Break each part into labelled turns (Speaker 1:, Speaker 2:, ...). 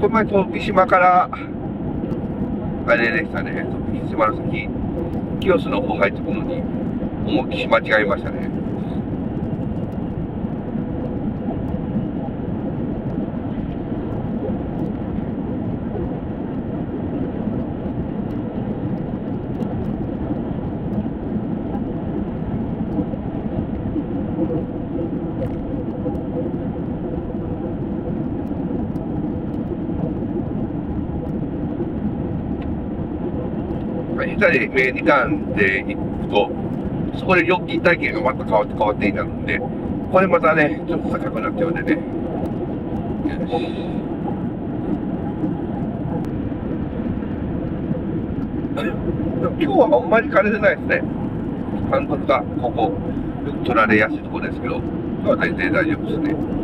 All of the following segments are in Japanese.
Speaker 1: この前、三島から、あれでしたね、三島の先、清須の方入ってくのに、思いっきし間違えましたね。下手にメリターンで行くと、そこで料金体系がまた変わって変わってになるんで、これまたね、ちょっと高くなっちゃうんでね。今日はあんまり枯れてないですね。感覚がここ、取られやすいところですけど、今日は全然大丈夫ですね。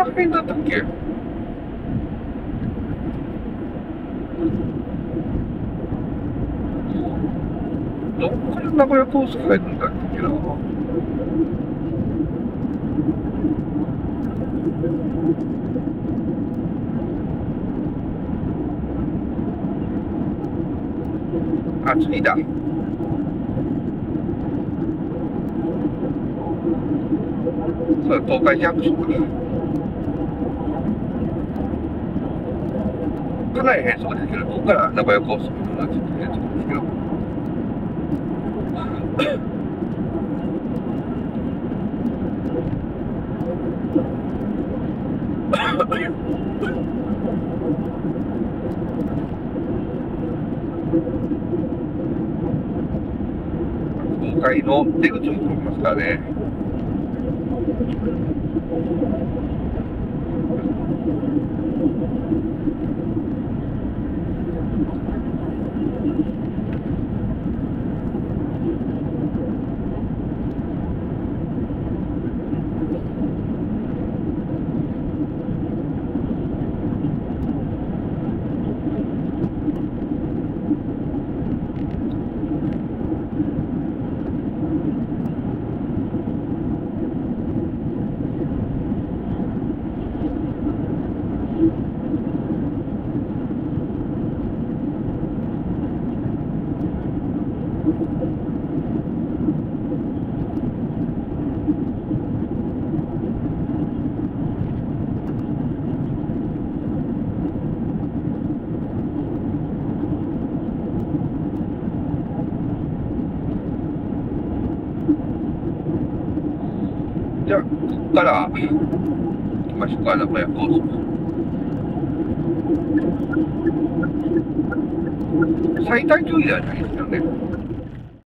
Speaker 1: どこら辺だったっけどっから名古屋コース帰るんだっけな。あ、次だ。そうだ、東海ジャン少ない変速できる方から仲良くするようなちょっと変装ですけど。今回の出口を通りますからね。じゃあ、ここから行きましょうか、名古屋高速。最短距離ではないですよね。